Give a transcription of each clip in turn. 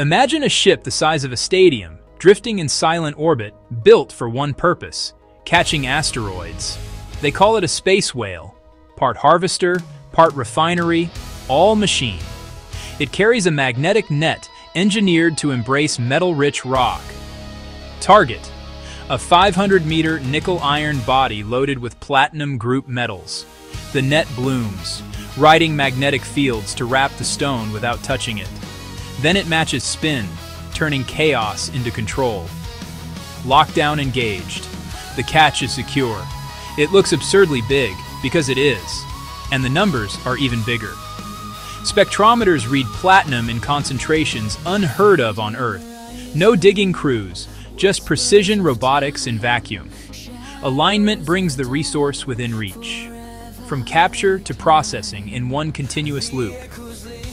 Imagine a ship the size of a stadium, drifting in silent orbit, built for one purpose, catching asteroids. They call it a space whale, part harvester, part refinery, all machine. It carries a magnetic net engineered to embrace metal-rich rock. Target, a 500-meter nickel-iron body loaded with platinum group metals. The net blooms, riding magnetic fields to wrap the stone without touching it. Then it matches spin, turning chaos into control. Lockdown engaged. The catch is secure. It looks absurdly big, because it is. And the numbers are even bigger. Spectrometers read platinum in concentrations unheard of on Earth. No digging crews, just precision robotics in vacuum. Alignment brings the resource within reach. From capture to processing in one continuous loop.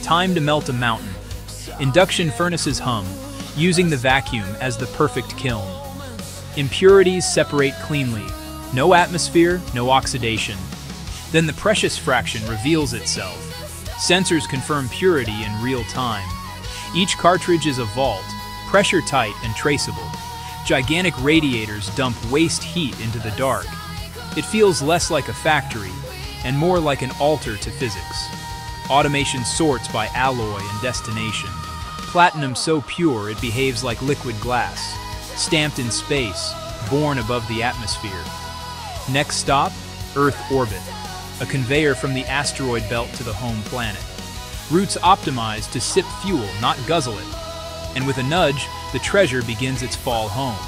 Time to melt a mountain. Induction furnaces hum, using the vacuum as the perfect kiln. Impurities separate cleanly. No atmosphere, no oxidation. Then the precious fraction reveals itself. Sensors confirm purity in real time. Each cartridge is a vault, pressure tight and traceable. Gigantic radiators dump waste heat into the dark. It feels less like a factory and more like an altar to physics. Automation sorts by alloy and destination. Platinum so pure it behaves like liquid glass, stamped in space, born above the atmosphere. Next stop, Earth orbit, a conveyor from the asteroid belt to the home planet. Routes optimized to sip fuel, not guzzle it. And with a nudge, the treasure begins its fall home.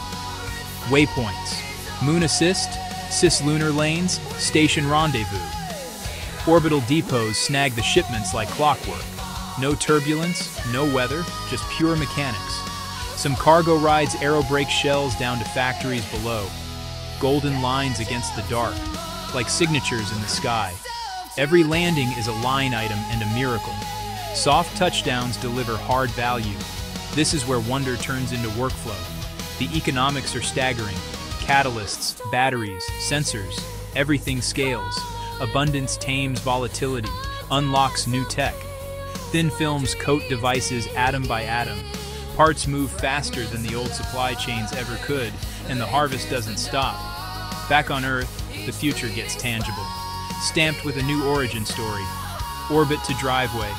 Waypoints, moon assist, cislunar lanes, station rendezvous. Orbital depots snag the shipments like clockwork. No turbulence, no weather, just pure mechanics. Some cargo rides aerobrake shells down to factories below. Golden lines against the dark, like signatures in the sky. Every landing is a line item and a miracle. Soft touchdowns deliver hard value. This is where wonder turns into workflow. The economics are staggering. Catalysts, batteries, sensors, everything scales. Abundance tames volatility, unlocks new tech. Thin films coat devices atom by atom. Parts move faster than the old supply chains ever could, and the harvest doesn't stop. Back on Earth, the future gets tangible. Stamped with a new origin story. Orbit to driveway,